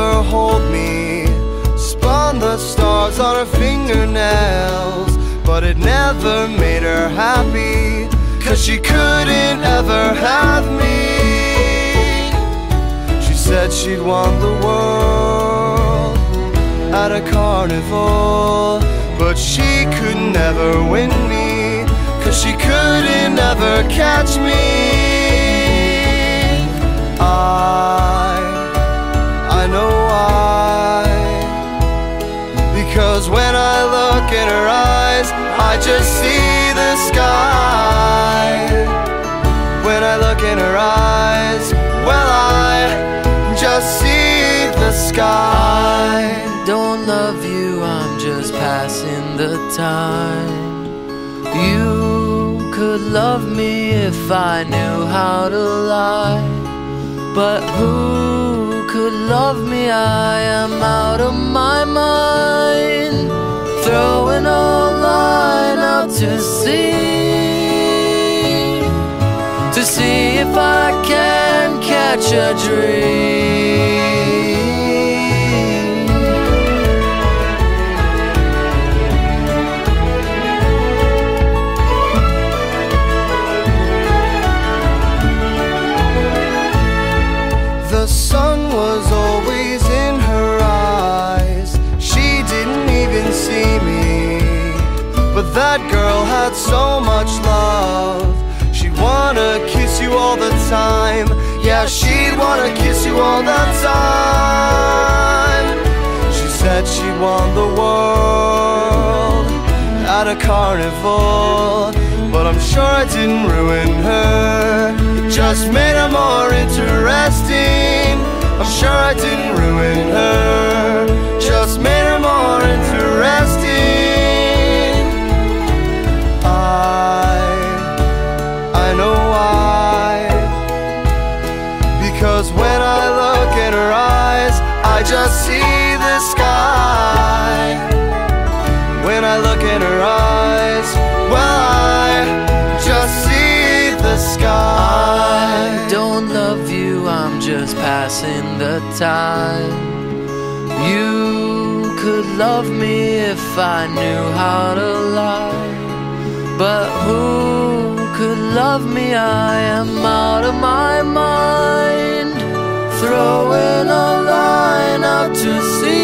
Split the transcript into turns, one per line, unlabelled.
her hold me. Spun the stars on her fingernails. But it never made her happy. Cause she couldn't ever have me. She said she'd won the world at a carnival. But she could never win me. Cause she couldn't ever catch me. I just see the sky. When I look in her eyes, well, I just see the sky.
I don't love you, I'm just passing the time. You could love me if I knew how to lie. But who could love me? I am out of my mind. Throwing a line out to sea. To see if I can catch a dream.
The sun was always that girl had so much love. She'd wanna kiss you all the time. Yeah, she'd wanna kiss you all the time. She said she won the world at a carnival. But I'm sure I didn't ruin her. It just made her more interesting. I'm sure I didn't ruin Because when I look in her eyes, I just see the sky. When I look in her eyes, well, I just see the sky.
I don't love you, I'm just passing the time. You could love me if I knew how to lie. But who could love me? I am out of my throwing a line out to sea.